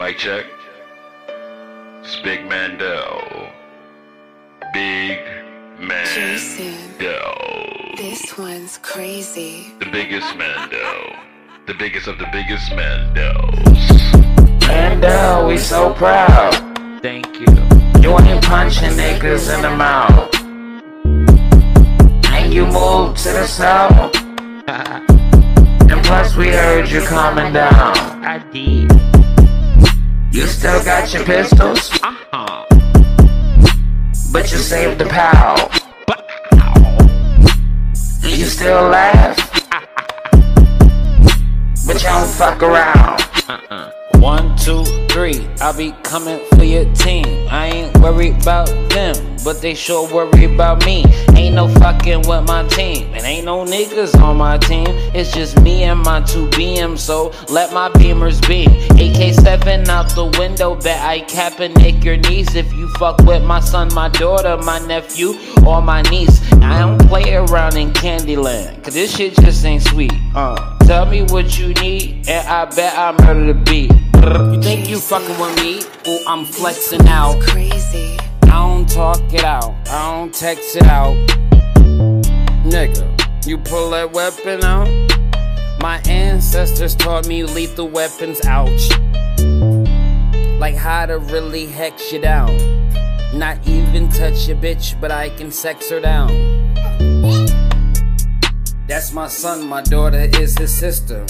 Mic check. It's Big Mandel. Big Jason. Mandel. This one's crazy. The biggest Mandel. The biggest of the biggest Mandels. Mandel, we so proud. Thank you. You ain't punching niggas in the mouth. And you moved to the south. And plus we heard you coming down. I did. You still got your pistols, Uh-huh. but you saved the. And you still laugh, but you don't fuck around. Three, I'll be coming for your team. I ain't worried about them, but they sure worry about me. Ain't no fucking with my team, and ain't no niggas on my team. It's just me and my two BMs, so let my beamers beam. AK7 out the window, bet I cap and nick your knees if you fuck with my son, my daughter, my nephew, or my niece. I don't play around in Candyland, cause this shit just ain't sweet. Uh, tell me what you need, and I bet I'm murder the beat. You think you fucking with me? Ooh, I'm flexing out. Crazy. I don't talk it out. I don't text it out. Nigga, you pull that weapon out? My ancestors taught me lethal weapons, ouch. Like how to really hex you down. Not even touch your bitch, but I can sex her down. That's my son, my daughter is his sister.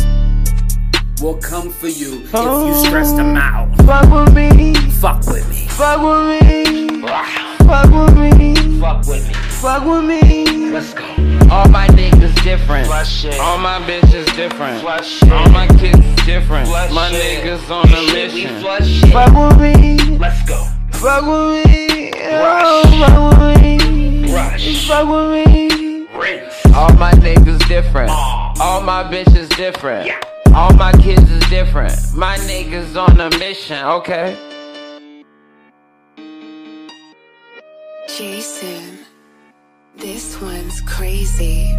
We'll come for you if you stress them out. Fuck with me, Fuck with me. fuck with me, fuck with me, Fuck with me. fuck with me. Let's go. All my niggas different. All my bitches different. All my kids different. Flush my niggas on a mission. Fuck with me, Let's go. fuck with me, oh, fuck with me, Rush. fuck with me. Rinse. All my niggas different. All my bitches different. All my kids is different. My niggas on a mission, okay? Jason. This one's crazy.